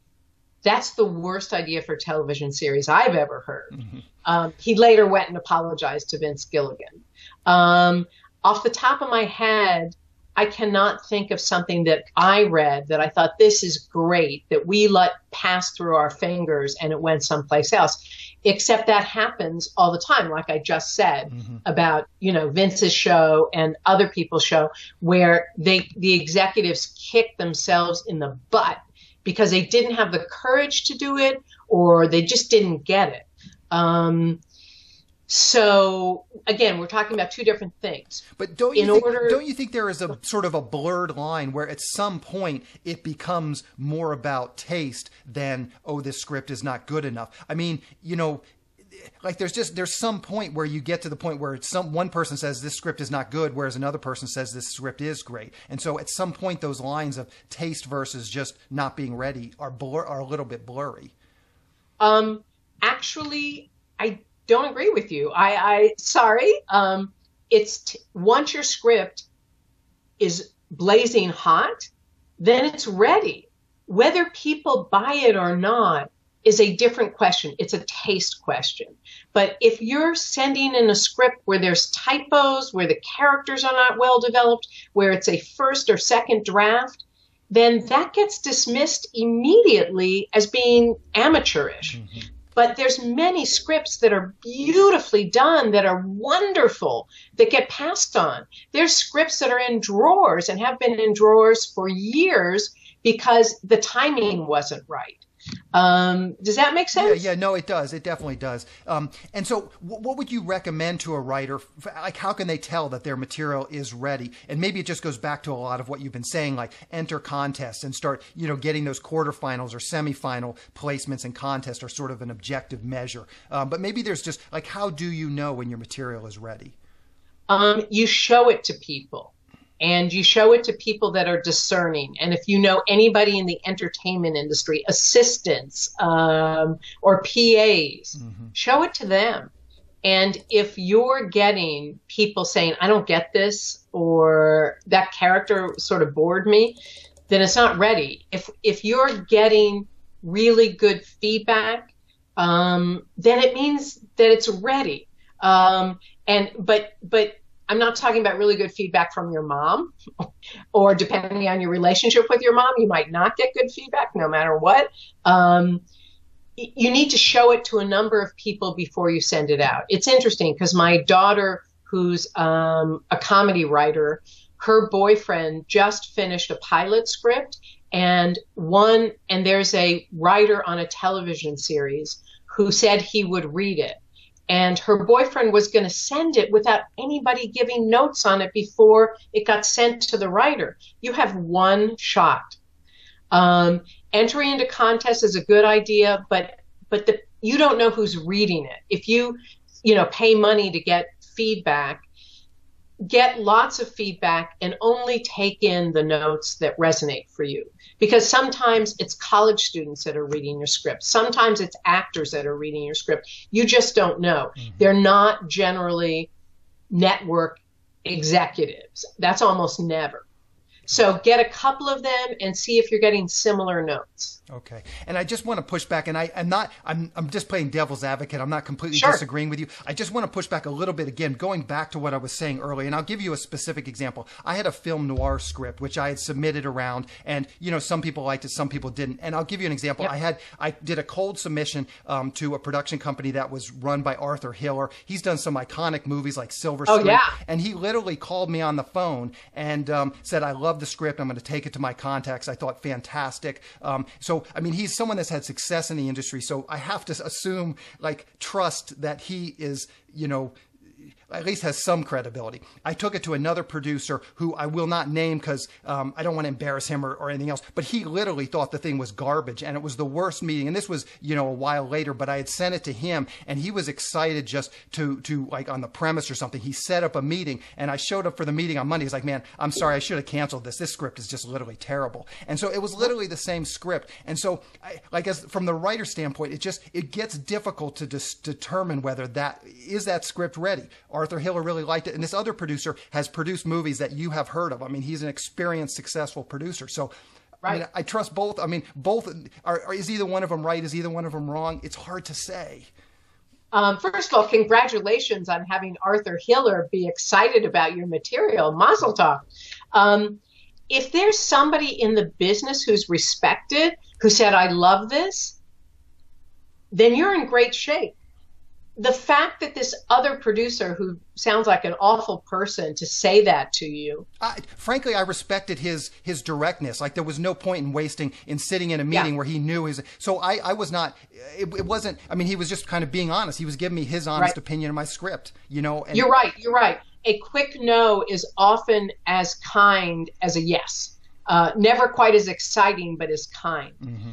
that's the worst idea for a television series I've ever heard. Mm-hmm. Um, he later went and apologized to Vince Gilligan. Um, off the top of my head, I cannot think of something that I read that I thought this is great that we let pass through our fingers and it went someplace else. Except that happens all the time, like I just said mm-hmm. about, you know, Vince's show and other people's show where they the executives kick themselves in the butt because they didn't have the courage to do it or they just didn't get it. Um, so again, we're talking about two different things. But don't you think, order, don't you think there is a sort of a blurred line where at some point it becomes more about taste than oh this script is not good enough. I mean, you know, like there's just there's some point where you get to the point where some one person says this script is not good whereas another person says this script is great and so at some point those lines of taste versus just not being ready are blur are a little bit blurry um actually i don't agree with you. I, I sorry. Um, it's t- once your script is blazing hot, then it's ready. Whether people buy it or not is a different question. It's a taste question. But if you're sending in a script where there's typos, where the characters are not well developed, where it's a first or second draft, then that gets dismissed immediately as being amateurish. Mm-hmm but there's many scripts that are beautifully done that are wonderful that get passed on. There's scripts that are in drawers and have been in drawers for years because the timing wasn't right um, does that make sense? Yeah, yeah, no, it does. It definitely does. Um, and so, w- what would you recommend to a writer? Like, how can they tell that their material is ready? And maybe it just goes back to a lot of what you've been saying, like enter contests and start, you know, getting those quarterfinals or semifinal placements in contests are sort of an objective measure. Um, but maybe there's just like, how do you know when your material is ready? Um, you show it to people and you show it to people that are discerning. And if you know anybody in the entertainment industry, assistants um, or PAs, mm-hmm. show it to them. And if you're getting people saying, I don't get this, or that character sort of bored me, then it's not ready. If, if you're getting really good feedback, um, then it means that it's ready. Um, and, but, but I'm not talking about really good feedback from your mom, or depending on your relationship with your mom, you might not get good feedback no matter what. Um, you need to show it to a number of people before you send it out. It's interesting because my daughter, who's um, a comedy writer, her boyfriend just finished a pilot script and one and there's a writer on a television series who said he would read it and her boyfriend was going to send it without anybody giving notes on it before it got sent to the writer. You have one shot. Um, entering into contests is a good idea, but but the, you don't know who's reading it. If you you know pay money to get feedback, get lots of feedback and only take in the notes that resonate for you because sometimes it's college students that are reading your script. Sometimes it's actors that are reading your script. You just don't know. Mm-hmm. They're not generally network executives. That's almost never. So get a couple of them and see if you're getting similar notes. Okay. And I just want to push back, and I, am not, I'm, I'm just playing devil's advocate. I'm not completely sure. disagreeing with you. I just want to push back a little bit again, going back to what I was saying earlier, and I'll give you a specific example. I had a film noir script, which I had submitted around, and, you know, some people liked it, some people didn't. And I'll give you an example. Yep. I had, I did a cold submission um, to a production company that was run by Arthur Hiller. He's done some iconic movies like Silver oh, yeah. And he literally called me on the phone and um, said, I love the script. I'm going to take it to my contacts. I thought fantastic. Um, so I mean, he's someone that's had success in the industry. So I have to assume, like, trust that he is, you know, at least has some credibility. I took it to another producer who I will not name because um, I don't want to embarrass him or, or, anything else, but he literally thought the thing was garbage and it was the worst meeting. And this was, you know, a while later, but I had sent it to him and he was excited just to, to like on the premise or something. He set up a meeting and I showed up for the meeting on Monday. He's like, man, I'm sorry, I should have canceled this. This script is just literally terrible. And so it was literally the same script. And so, I, like, as from the writer standpoint, it just, it gets difficult to dis- determine whether that is that script ready. Arthur Hiller really liked it. And this other producer has produced movies that you have heard of. I mean, he's an experienced, successful producer. So Right. I, mean, I trust both. I mean, both are, are, is either one of them right? Is either one of them wrong? It's hard to say. Um, first of all, congratulations on having Arthur Hiller be excited about your material. Mazel tov. Um, if there's somebody in the business who's respected, who said, I love this, then you're in great shape the fact that this other producer who sounds like an awful person to say that to you I, frankly i respected his his directness like there was no point in wasting in sitting in a meeting yeah. where he knew his so i i was not it, it, wasn't i mean he was just kind of being honest he was giving me his honest right. opinion of my script you know and, you're right you're right a quick no is often as kind as a yes uh, never quite as exciting but as kind mm-hmm.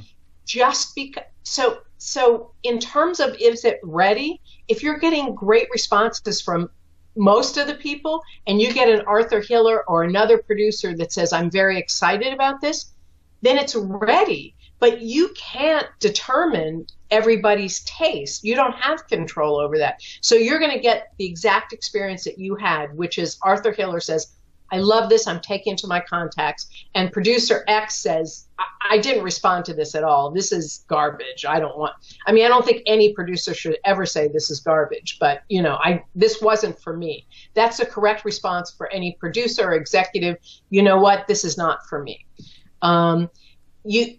Just because so so in terms of is it ready if you're getting great responses from most of the people and you get an Arthur Hiller or another producer that says, I'm very excited about this, then it's ready. But you can't determine everybody's taste. You don't have control over that. So you're going to get the exact experience that you had, which is Arthur Hiller says, I love this. I'm taking to my contacts. And producer X says, I, I didn't respond to this at all. This is garbage. I don't want, I mean, I don't think any producer should ever say this is garbage, but you know, I, this wasn't for me. That's a correct response for any producer or executive. You know what? This is not for me. Um, you,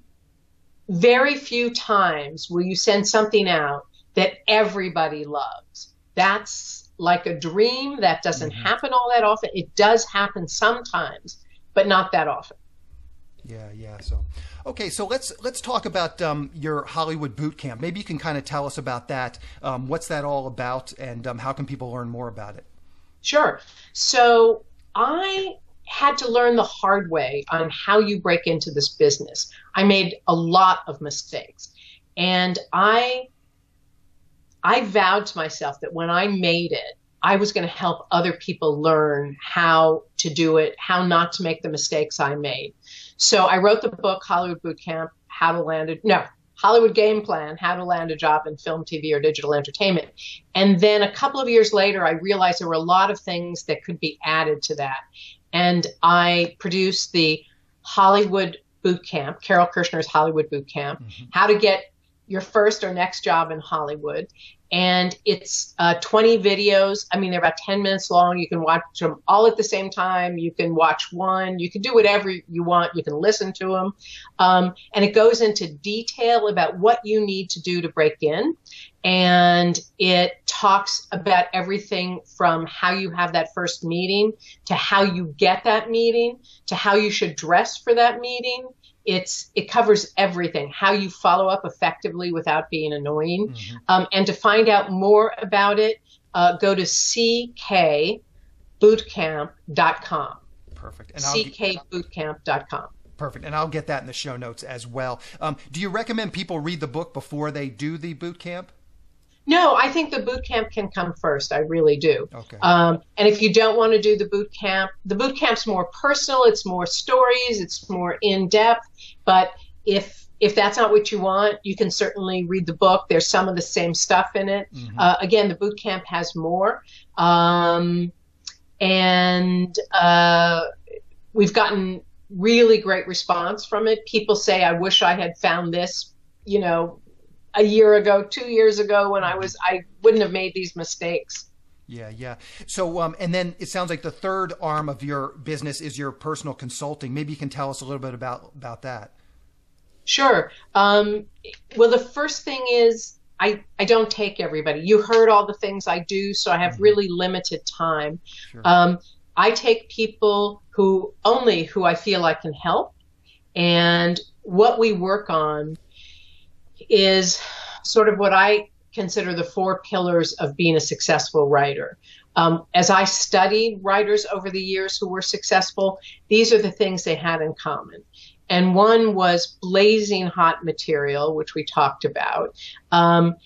very few times will you send something out that everybody loves. That's like a dream. That doesn't mm-hmm. happen all that often. It does happen sometimes, but not that often. Yeah, yeah. So, okay, so let's let's talk about um, your Hollywood boot camp. Maybe you can kind of tell us about that. Um, what's that all about, and um, how can people learn more about it? Sure. So I had to learn the hard way on how you break into this business. I made a lot of mistakes, and I I vowed to myself that when I made it, I was going to help other people learn how to do it, how not to make the mistakes I made. So I wrote the book Hollywood Boot Camp, How to Land It. No, Hollywood Game Plan, How to Land a Job in Film, TV, or Digital Entertainment. And then a couple of years later, I realized there were a lot of things that could be added to that. And I produced the Hollywood Boot Camp, Carole Kirschner's Hollywood Boot Camp, mm-hmm. How to Get Your First or Next Job in Hollywood and it's uh, 20 videos. I mean, they're about 10 minutes long. You can watch them all at the same time. You can watch one. You can do whatever you want. You can listen to them. Um, and it goes into detail about what you need to do to break in. And it talks about everything from how you have that first meeting to how you get that meeting to how you should dress for that meeting it's it covers everything how you follow up effectively without being annoying. Mm-hmm. um, and to find out more about it uh, go to ckbootcamp.com perfect. And ckbootcamp.com perfect. And i'll get that in the show notes as well. Um, do you recommend people read the book before they do the boot camp no, I think the boot camp can come first. I really do. Okay. Um, and if you don't want to do the boot camp, the boot camp's more personal. It's more stories. It's more in depth. But if if that's not what you want, you can certainly read the book. There's some of the same stuff in it. Mm-hmm. Uh, again, the boot camp has more. Um, and uh, we've gotten really great response from it. People say, "I wish I had found this." You know, a year ago, two years ago, when I was I wouldn't have made these mistakes. Yeah, yeah. So, um, and then it sounds like the third arm of your business is your personal consulting. Maybe you can tell us a little bit about about that. Sure. Um, well, the first thing is I, I don't take everybody. You heard all the things I do, so I have mm-hmm. really limited time. Sure. Um, I take people who only who I feel I can help, and what we work on is sort of what I consider the four pillars of being a successful writer. Um, as I studied writers over the years who were successful, these are the things they had in common. And one was blazing hot material, which we talked about. Um,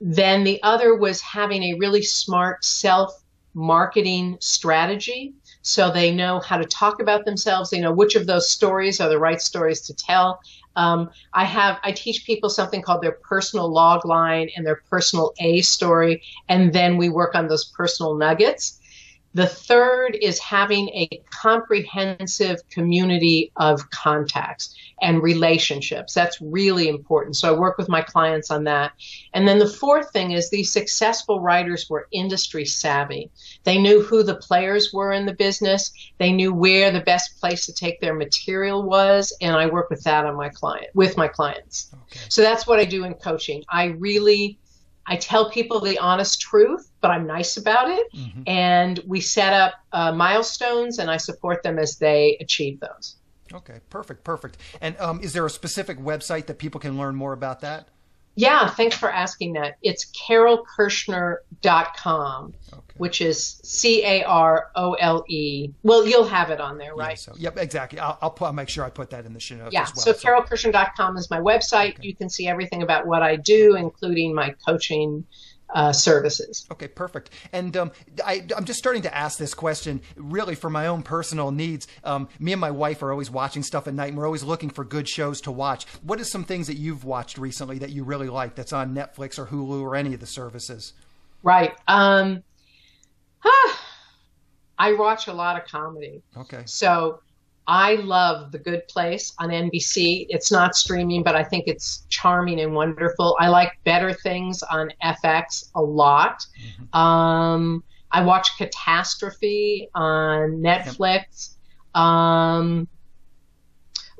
then the other was having a really smart self marketing strategy. So they know how to talk about themselves. They know which of those stories are the right stories to tell. Um, I have I teach people something called their personal log line and their personal A story, and then we work on those personal nuggets. The third is having a comprehensive community of contacts and relationships. That's really important. So I work with my clients on that. And then the fourth thing is these successful writers were industry savvy. They knew who the players were in the business. They knew where the best place to take their material was. And I work with that on my client, with my clients. Okay. So that's what I do in coaching. I really I tell people the honest truth, but I'm nice about it. Mm-hmm. And we set up uh, milestones and I support them as they achieve those. Okay, perfect, perfect. And um, is there a specific website that people can learn more about that? Yeah, thanks for asking that. It's carolekirschner.com, okay. which is C A R O L E. Well, you'll have it on there, right? Yeah, so, yep, exactly. I'll, I'll, put, I'll make sure I put that in the show notes yeah, well, so, so carolekirschner.com is my website. Okay. You can see everything about what I do, including my coaching uh, services. Okay, perfect. And um, I, am just starting to ask this question really for my own personal needs. Um, me and my wife are always watching stuff at night, and we're always looking for good shows to watch. What are some things that you've watched recently that you really like that's on Netflix or Hulu or any of the services? Right. Um, huh. I watch a lot of comedy. Okay. So I love The Good Place on NBC. It's not streaming, but I think it's charming and wonderful. I like Better Things on FX a lot. Mm-hmm. Um, I watch Catastrophe on Netflix. Yep. Um,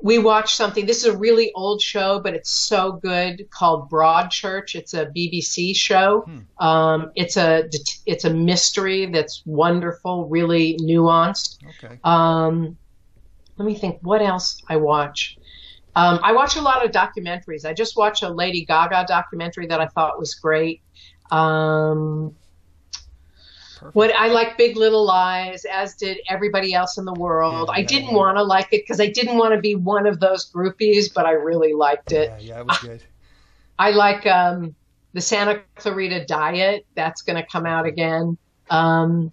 we watch something. This is a really old show, but it's so good called Broadchurch. It's a BBC show. Hmm. Um, it's a it's a mystery that's wonderful, really nuanced. Okay. Um, let me think what else I watch. Um, I watch a lot of documentaries. I just watched a Lady Gaga documentary that I thought was great. Um, what I like Big Little Lies, as did everybody else in the world. Yeah, I didn't yeah. want to like it because I didn't want to be one of those groupies, but I really liked it. Yeah, yeah, it was good. I, I like um, the Santa Clarita Diet. That's going to come out again. Um,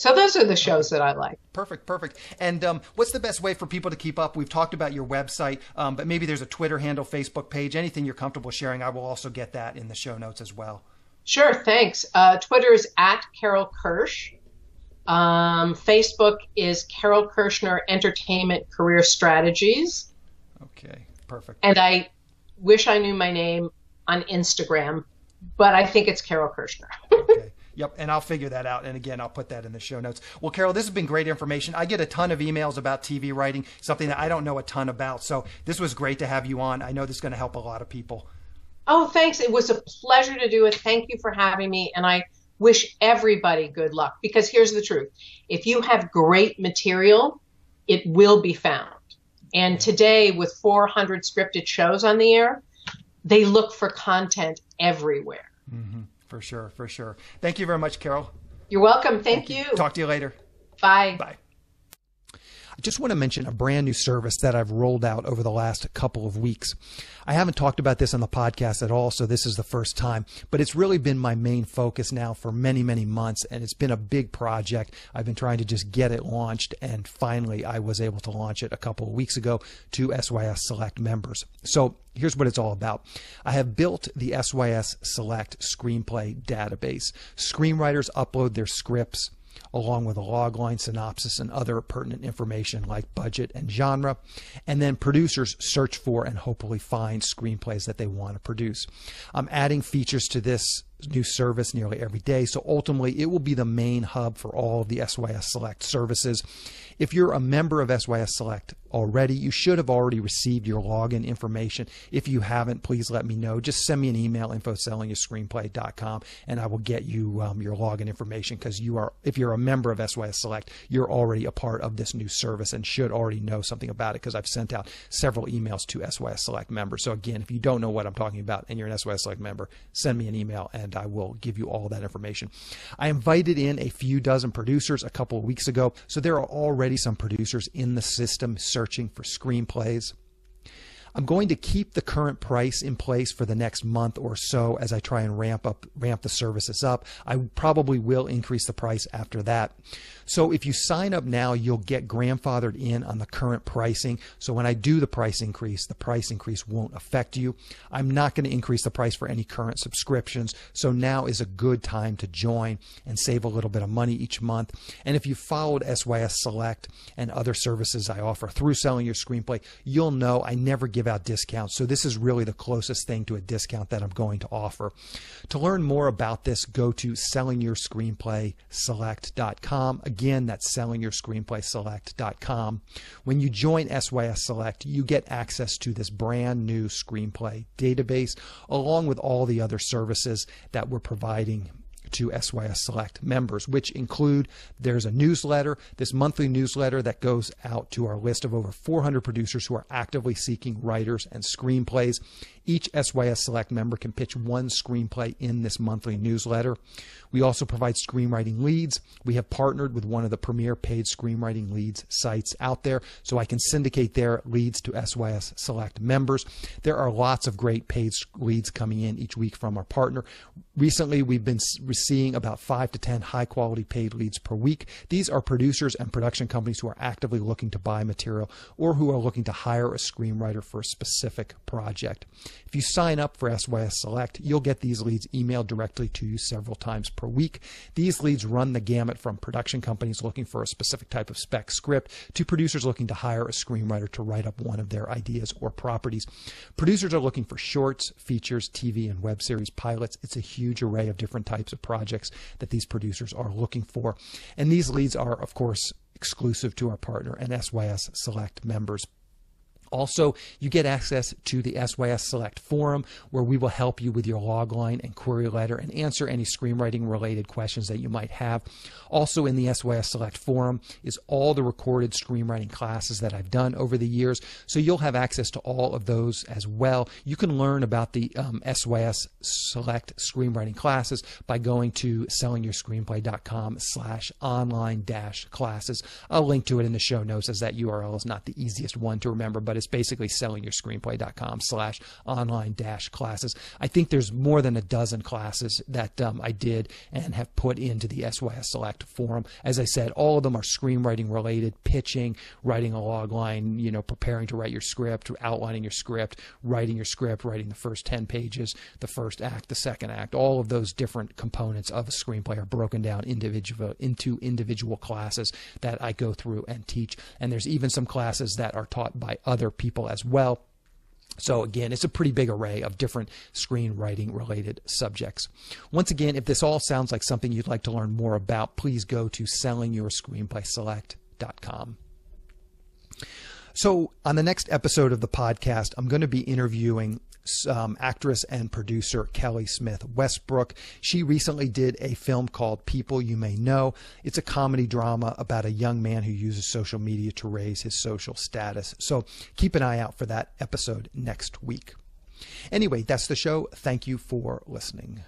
so those are the shows that I like. Perfect, perfect. And um, what's the best way for people to keep up? We've talked about your website, um, but maybe there's a Twitter handle, Facebook page, anything you're comfortable sharing. I will also get that in the show notes as well. Sure, thanks. Uh, Twitter is at Carole Kirsch. Um, Facebook is Carole Kirschner Entertainment Career Strategies. Okay, perfect. And I wish I knew my name on Instagram, but I think it's Carole Kirschner. Yep, and I'll figure that out. And again, I'll put that in the show notes. Well, Carole, this has been great information. I get a ton of emails about TV writing, something that I don't know a ton about. So this was great to have you on. I know this is going to help a lot of people. Oh, thanks. It was a pleasure to do it. Thank you for having me. And I wish everybody good luck because here's the truth if you have great material, it will be found. And today, with 400 scripted shows on the air, they look for content everywhere. Mm-hmm. For sure, for sure. Thank you very much, Carole. You're welcome. Thank, Thank you. you. Talk to you later. Bye. Bye. I just want to mention a brand new service that I've rolled out over the last couple of weeks. I haven't talked about this on the podcast at all, so this is the first time, but it's really been my main focus now for many, many months, and it's been a big project. I've been trying to just get it launched, and finally I was able to launch it a couple of weeks ago to SYS Select members. So here's what it's all about. I have built the SYS Select screenplay database. Screenwriters upload their scripts along with a logline synopsis and other pertinent information like budget and genre. And then producers search for and hopefully find screenplays that they want to produce. I'm adding features to this new service nearly every day. So ultimately, it will be the main hub for all of the SYS Select services. If you're a member of SYS Select already, you should have already received your login information. If you haven't, please let me know. Just send me an email, info@sellingyourscreenplay.com, and I will get you um, your login information because you are, if you're a member of SYS Select, you're already a part of this new service and should already know something about it because I've sent out several emails to SYS Select members. So again, if you don't know what I'm talking about and you're an SYS Select member, send me an email and I will give you all that information. I invited in a few dozen producers a couple of weeks ago, so there are already some producers in the system searching for screenplays. I'm going to keep the current price in place for the next month or so as I try and ramp up ramp the services up. I probably will increase the price after that. So if you sign up now, you'll get grandfathered in on the current pricing. So when I do the price increase, the price increase won't affect you. I'm not going to increase the price for any current subscriptions. So now is a good time to join and save a little bit of money each month. And if you followed SYS Select and other services I offer through selling your screenplay, you'll know I never give out discounts. So this is really the closest thing to a discount that I'm going to offer. To learn more about this, go to sellingyourscreenplayselect.com. Again, Again, that's sellingyourscreenplayselect.com. When you join SYS Select, you get access to this brand new screenplay database along with all the other services that we're providing to SYS Select members, which include there's a newsletter, this monthly newsletter that goes out to our list of over 400 producers who are actively seeking writers and screenplays. Each SYS Select member can pitch one screenplay in this monthly newsletter. We also provide screenwriting leads. We have partnered with one of the premier paid screenwriting leads sites out there, so I can syndicate their leads to SYS Select members. There are lots of great paid leads coming in each week from our partner. Recently, we've been seeing about five to 10 high quality paid leads per week. These are producers and production companies who are actively looking to buy material or who are looking to hire a screenwriter for a specific project. If you sign up for SYS Select, you'll get these leads emailed directly to you several times per week. These leads run the gamut from production companies looking for a specific type of spec script to producers looking to hire a screenwriter to write up one of their ideas or properties. Producers are looking for shorts, features, TV, and web series pilots. It's a huge array of different types of projects that these producers are looking for. And these leads are, of course, exclusive to our partner and SYS Select members. Also, you get access to the SYS Select forum where we will help you with your logline and query letter and answer any screenwriting related questions that you might have. Also, in the SYS Select forum is all the recorded screenwriting classes that I've done over the years. So you'll have access to all of those as well. You can learn about the um, SYS Select screenwriting classes by going to sellingyourscreenplay.com slash online dash classes. I'll link to it in the show notes as that URL is not the easiest one to remember, but it's basically sellingyourscreenplay.com slash online dash classes. I think there's more than a dozen classes that um, I did and have put into the SYS Select forum. As I said, all of them are screenwriting related, pitching, writing a log line, you know, preparing to write your script, outlining your script, writing your script, writing the first 10 pages, the first act, the second act. All of those different components of a screenplay are broken down individual into individual classes that I go through and teach. And there's even some classes that are taught by other people as well. So again, it's a pretty big array of different screenwriting related subjects. Once again, if this all sounds like something you'd like to learn more about, please go to sellingyourscreenplayselect.com. So, on the next episode of the podcast, I'm going to be interviewing um, actress and producer Kelly Smith Westbrook. She recently did a film called People You May Know. It's a comedy drama about a young man who uses social media to raise his social status. So keep an eye out for that episode next week. Anyway, that's the show. Thank you for listening.